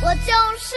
我就是